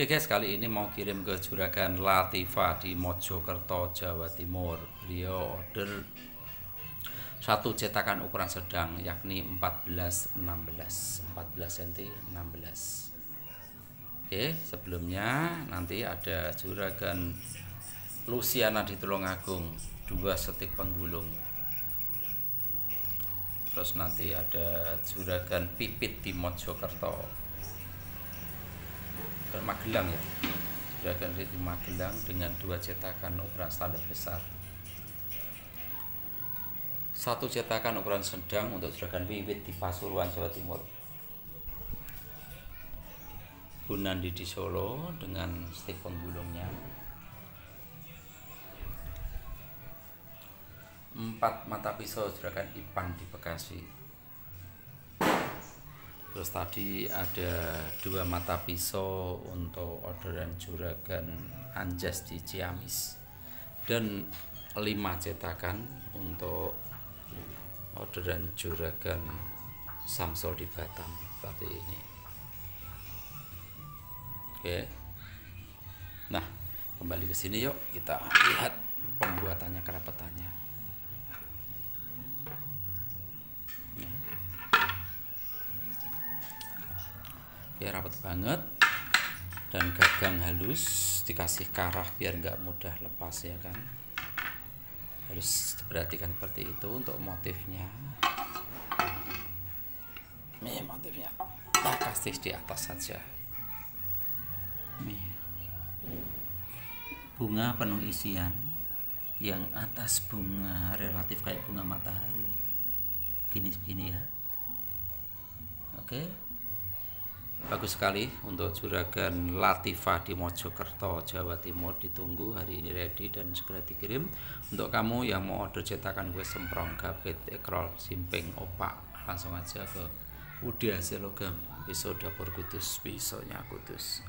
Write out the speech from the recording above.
Oke guys, kali ini mau kirim ke Juragan Latifa di Mojokerto, Jawa Timur. Beliau order satu cetakan ukuran sedang yakni 14 16 14 cm 16 Oke, sebelumnya nanti ada Juragan Luciana di Tulungagung, dua setik penggulung. Terus nanti ada Juragan Pipit di Mojokerto Magelang ya. Juragan di Magelang dengan dua cetakan ukuran standar besar. Satu cetakan ukuran sedang untuk Juragan Wiwit di Pasuruan Jawa Timur. Bunandi di Solo dengan stik penggulungnya empat mata pisau Juragan Ipan di Bekasi terus tadi ada dua mata pisau untuk orderan juragan Anjas di Ciamis. Dan lima cetakan untuk orderan juragan Samsul di Batam seperti ini. Oke. Nah kembali ke sini yuk. Kita lihat pembuatannya kerapetannya ya rapat banget. Dan gagang halus dikasih karah biar nggak mudah lepas ya kan? Harus diperhatikan seperti itu untuk motifnya. Ini motifnya. Kita kasih di atas saja. Nih. Bunga penuh isian. Yang atas bunga relatif kayak bunga matahari. Gini begini ya. Oke bagus sekali untuk juragan Latifah di Mojokerto Jawa Timur. Ditunggu hari ini ready dan segera dikirim. Untuk kamu yang mau order cetakan kue semprong gabet ekrol simping opak langsung aja ke Udia Selogam pisau dapur kudus pisaunya kudus